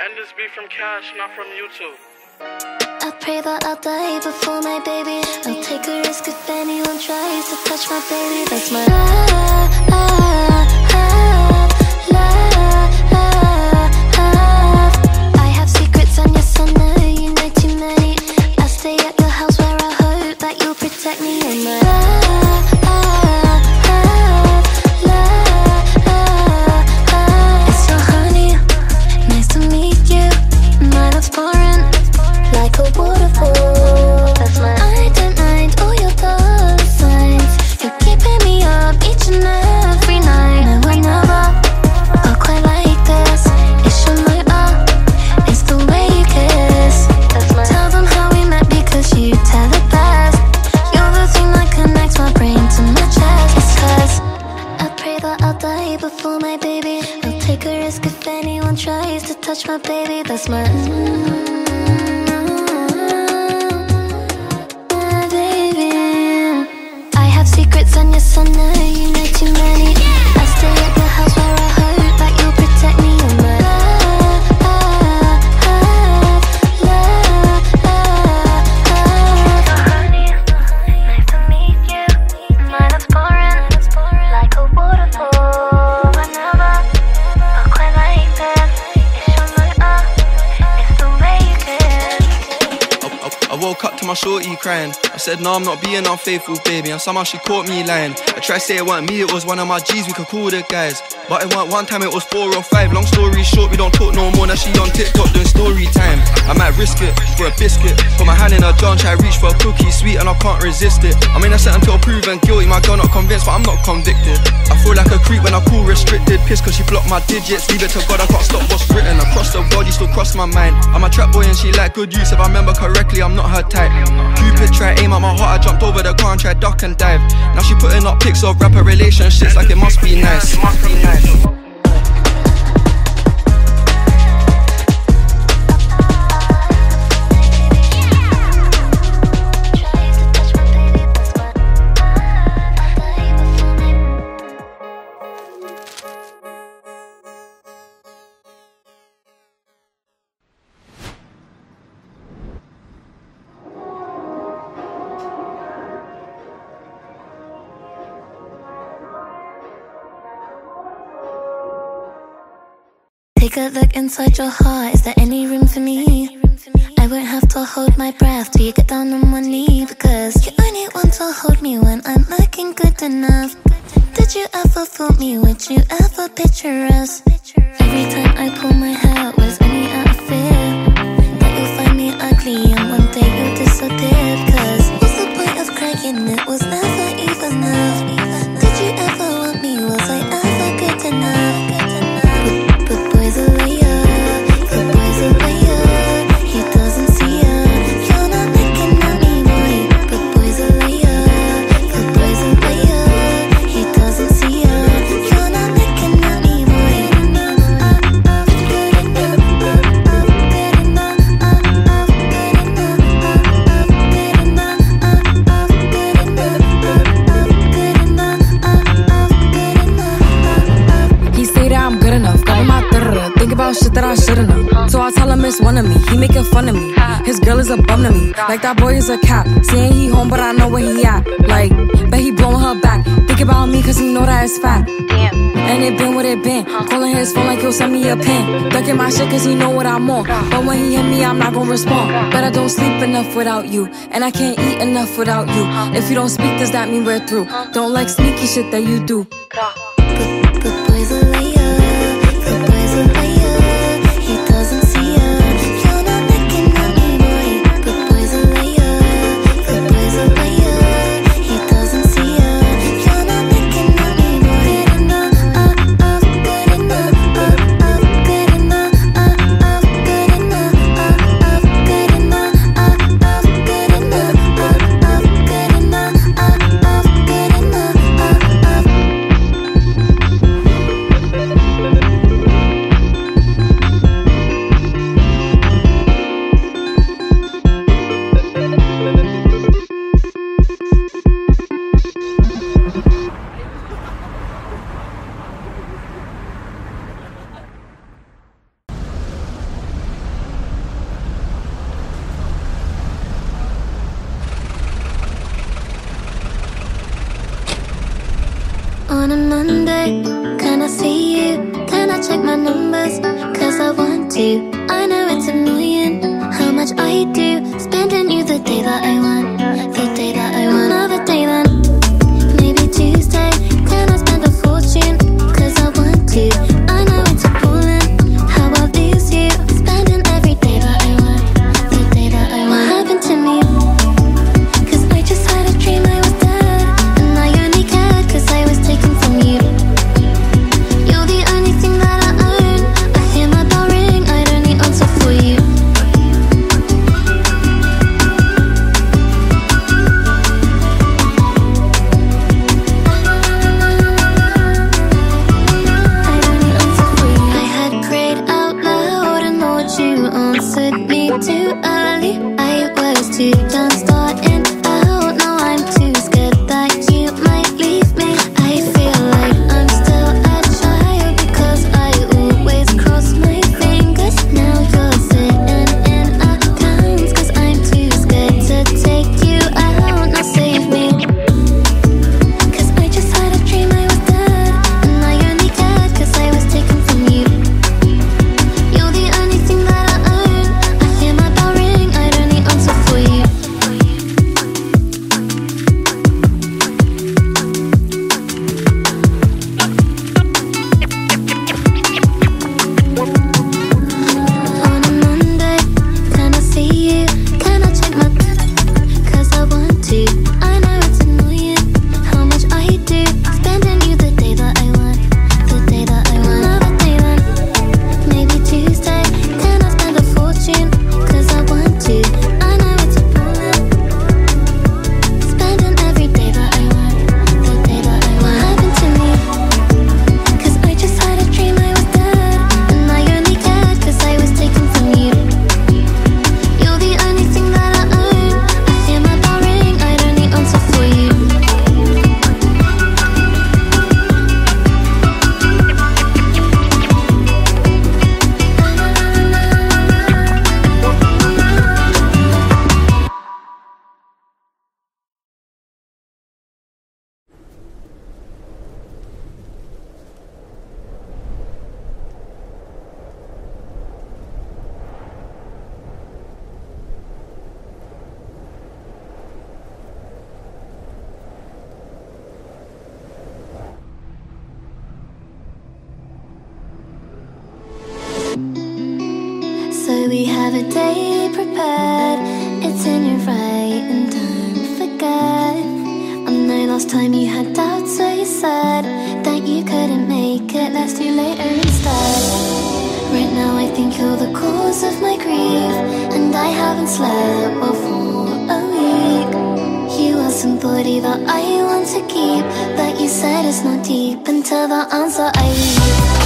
And this be from Cash, not from YouTube. I pray that I'll die before my baby. I'll take a risk if anyone tries to touch my baby. That's my love, love, said, No, I'm not being unfaithful, baby. And somehow she caught me lying. I tried to say it wasn't me, it was one of my G's, we could call the guys. But it wasn't one time, it was four or five. Long story short, we don't talk no more. Now she on TikTok doing story time. I might risk it for a biscuit. Put my hand in her and try reach for a cookie, sweet, and I can't resist it. I'm innocent until proven guilty. My girl not convinced, but I'm not convicted. I feel like a creep when I call restricted. Piss cause she blocked my digits. Leave it to God, I can't stop what's written. Across the world, you still cross my mind. I'm a trap boy and she like good use. If I remember correctly, I'm not her type. Cupid try aim at my heart, I jumped over the car and tried duck and dive. Now she putting up pics of rapper relationships like it must be nice. It must be nice. Tries A look inside your heart. Is there any room for me? I won't have to hold my breath till you get down on one knee because you only want to hold me when I'm looking good enough. Did you ever fool me? Would you ever picture us? Every time I pull my hair, was only out of fear that you'll find me ugly and one day you'll disappear. Cause what's the point of crying? It was never even enough. Like that boy is a cat. Saying he home, but I know where he at. Like, bet he blowing her back. Think about me, cause he know that it's fat. And it been what it been. Calling his phone like he'll send me a pin. Ducking my shit cause he know what I'm on. But when he hit me, I'm not gonna respond. But I don't sleep enough without you. And I can't eat enough without you. If you don't speak, does that mean we're through? Don't like sneaky shit that you do. I. another day prepared. It's in your right and don't forget. I know last time you had doubts, so you said that you couldn't make it. Let's do later instead. Right now, I think you're the cause of my grief, and I haven't slept well for a week. You are somebody that I want to keep, but you said it's not deep until the answer I need.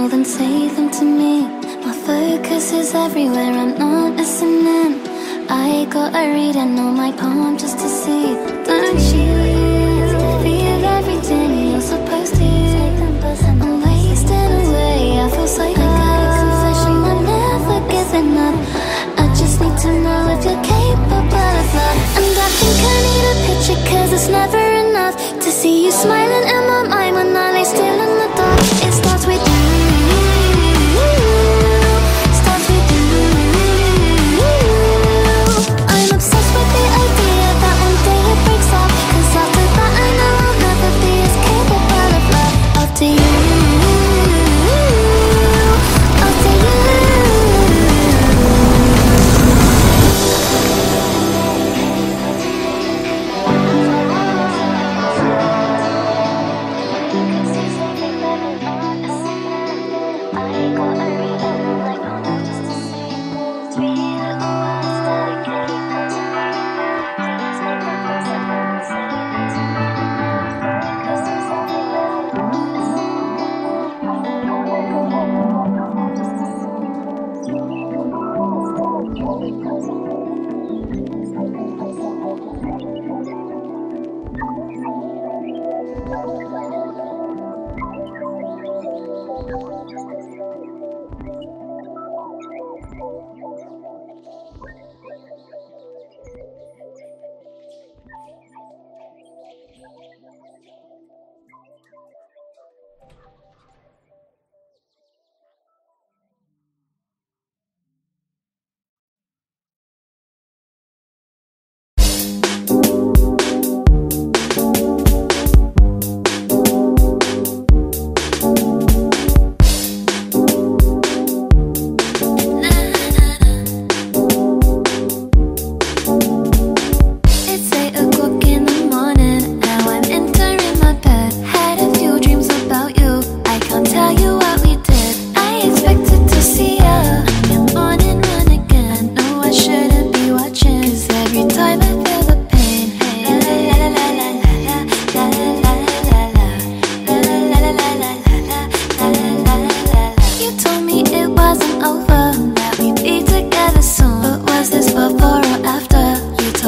now then say them to me. My focus is everywhere, I'm not listening. I got a read and know my palm just to see. Don't you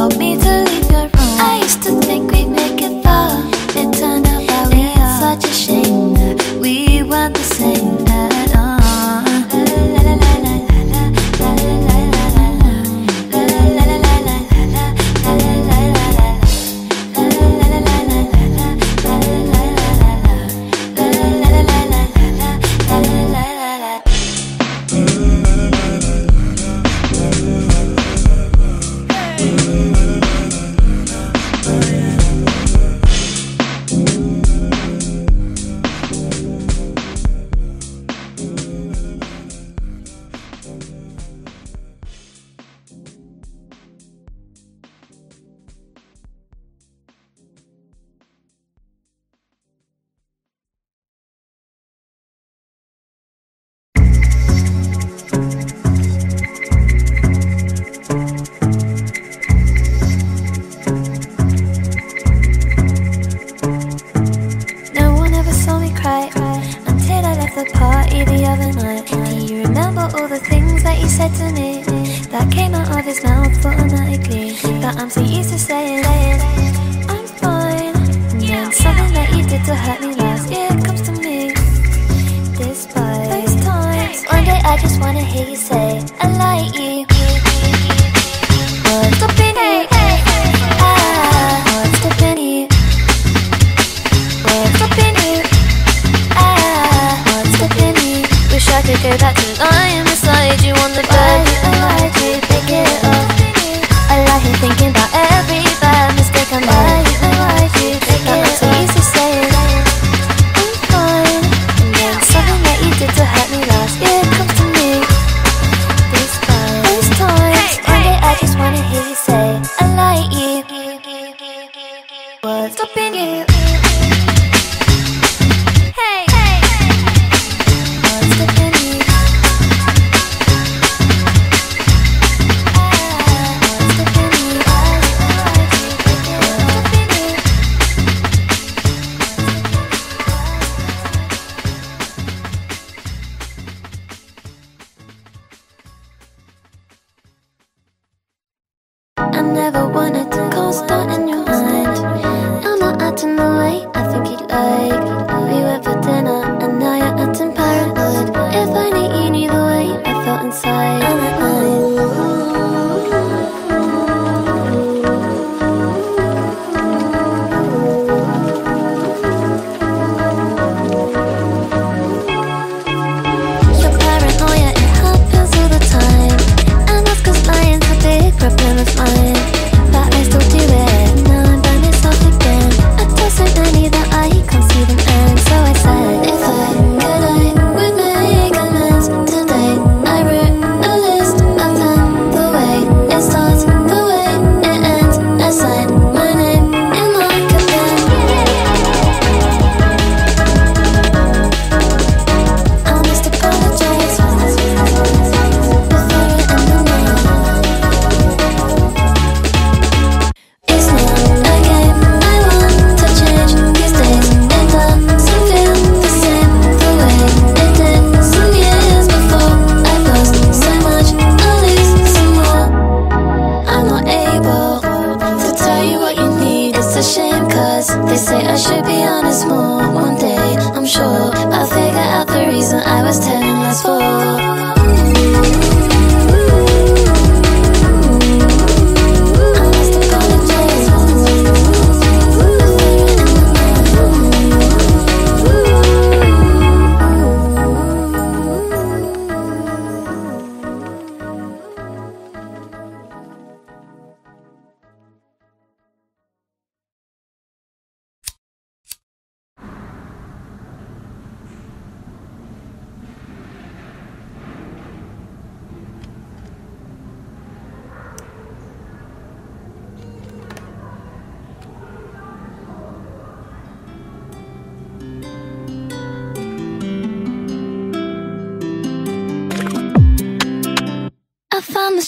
逃避。You said to me? That came out of his mouth automatically. That I'm so used to saying, I'm fine. And then something that you did to hurt me last year comes to me. Despite those times, one day I just wanna hear you say, I like you. What's you? Ah, what's you? What's stopping you? Ah, what's stopping you? Wish I could go back to lying beside you on the bed. I never wanted to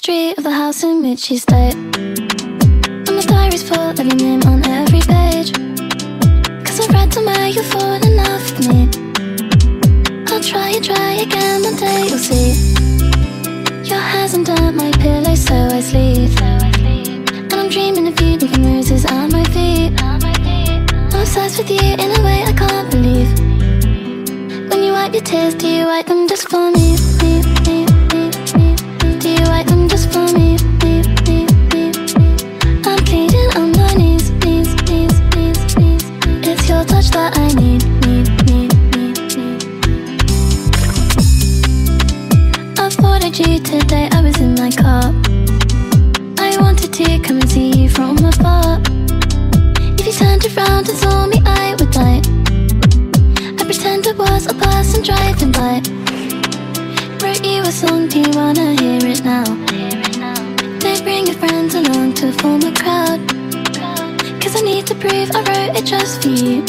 street of the house in which she stayed. And my diary's full of your name on every page. Cause I've read somewhere you've fallen with me. I'll try and try again one day, you'll see. Your hair's under my pillow, so I sleep. And I'm dreaming of you leaving roses at my feet. I'm obsessed with you in a way I can't believe. When you wipe your tears, do you wipe them just for me, me, I you today, I was in my car. I wanted to come and see you from afar. If you turned around and saw me, I would die. I pretend it was a person driving by. Wrote you a song, do you wanna hear it now? They bring your friends along to form a crowd. Cause I need to prove I wrote it just for you.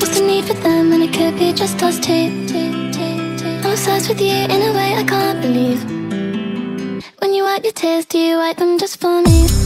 What's the need for them when it could be just us two? Obsessed with you in a way I can't believe. When you wipe your tears, do you wipe them just for me?